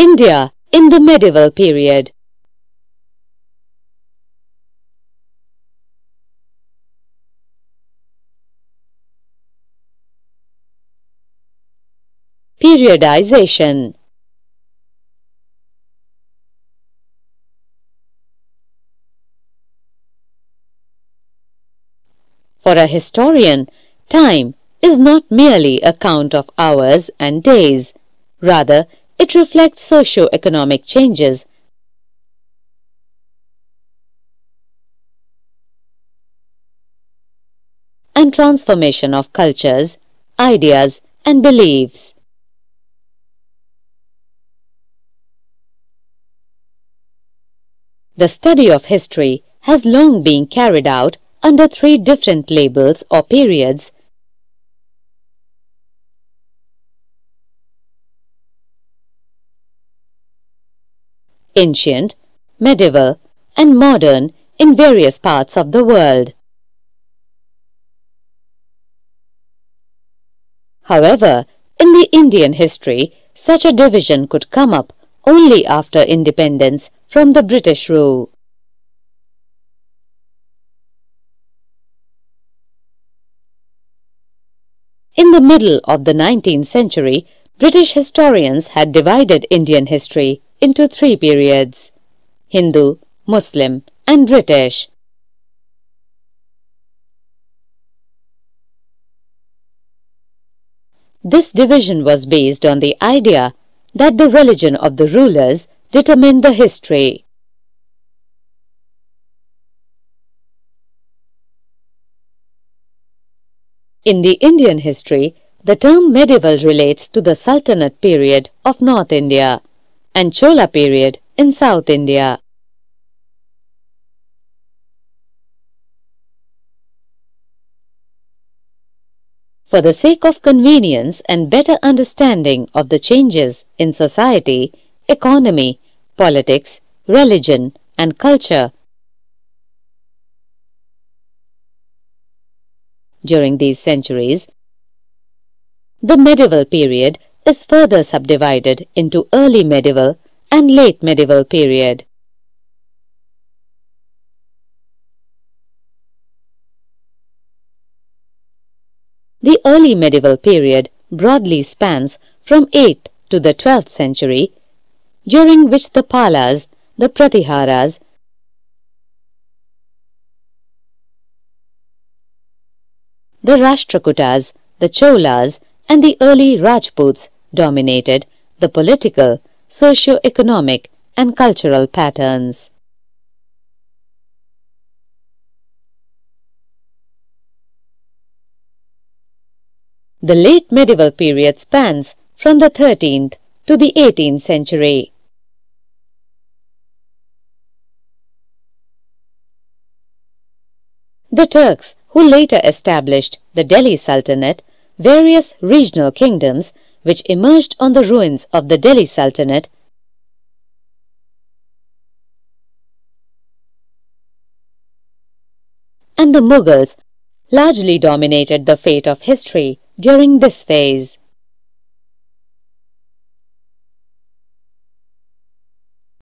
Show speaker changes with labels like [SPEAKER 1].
[SPEAKER 1] India in the medieval period. Periodization For a historian, time is not merely a count of hours and days. Rather, it reflects socio-economic changes and transformation of cultures, ideas and beliefs. The study of history has long been carried out under three different labels or periods ancient, medieval and modern in various parts of the world. However, in the Indian history, such a division could come up only after independence from the British rule. In the middle of the 19th century, British historians had divided Indian history into three periods Hindu, Muslim, and British. This division was based on the idea that the religion of the rulers determined the history. In the Indian history, the term medieval relates to the Sultanate period of North India and Chola period in South India. For the sake of convenience and better understanding of the changes in society, economy, politics, religion and culture during these centuries, the medieval period is further subdivided into early medieval and late medieval period. The early medieval period broadly spans from 8th to the 12th century, during which the Palas, the Pratiharas, the Rashtrakutas, the Cholas and the early Rajputs dominated the political, socio-economic and cultural patterns. The late medieval period spans from the 13th to the 18th century. The Turks who later established the Delhi Sultanate, various regional kingdoms which emerged on the ruins of the Delhi Sultanate and the Mughals largely dominated the fate of history during this phase.